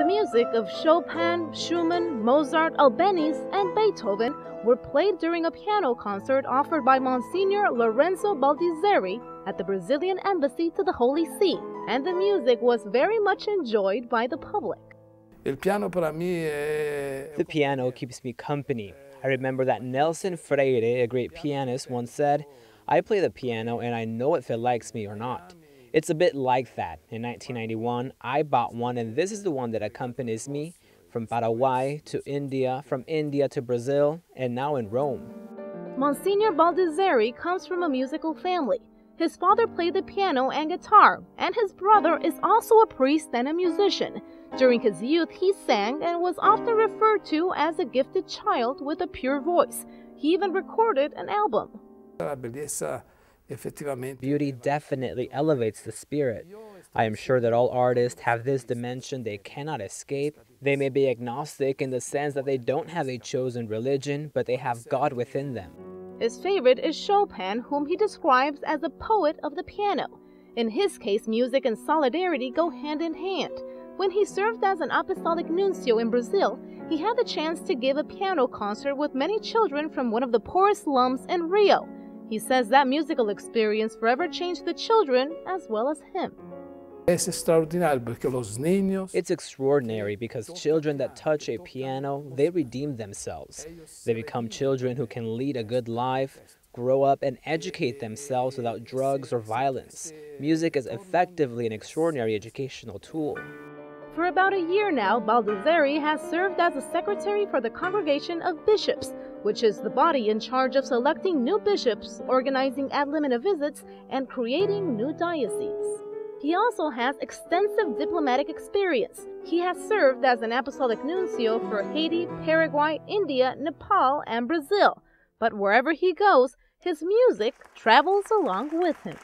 The music of Chopin, Schumann, Mozart, Albéniz, and Beethoven were played during a piano concert offered by Monsignor Lorenzo Baldisseri at the Brazilian Embassy to the Holy See, and the music was very much enjoyed by the public. The piano keeps me company. I remember that Nelson Freire, a great pianist, once said, I play the piano and I know if it likes me or not. It's a bit like that. In 1991, I bought one, and this is the one that accompanies me from Paraguay to India, from India to Brazil, and now in Rome. Monsignor Baldisseri comes from a musical family. His father played the piano and guitar, and his brother is also a priest and a musician. During his youth, he sang and was often referred to as a gifted child with a pure voice. He even recorded an album. Beauty definitely elevates the spirit. I am sure that all artists have this dimension they cannot escape. They may be agnostic in the sense that they don't have a chosen religion, but they have God within them. His favorite is Chopin, whom he describes as a poet of the piano. In his case, music and solidarity go hand in hand. When he served as an apostolic nuncio in Brazil, he had the chance to give a piano concert with many children from one of the poorest slums in Rio. He says that musical experience forever changed the children as well as him. It's extraordinary because children that touch a piano, they redeem themselves. They become children who can lead a good life, grow up and educate themselves without drugs or violence. Music is effectively an extraordinary educational tool. For about a year now, Baldisseri has served as a secretary for the Congregation of Bishops, which is the body in charge of selecting new bishops, organizing ad limina visits, and creating new dioceses. He also has extensive diplomatic experience. He has served as an apostolic nuncio for Haiti, Paraguay, India, Nepal, and Brazil. But wherever he goes, his music travels along with him.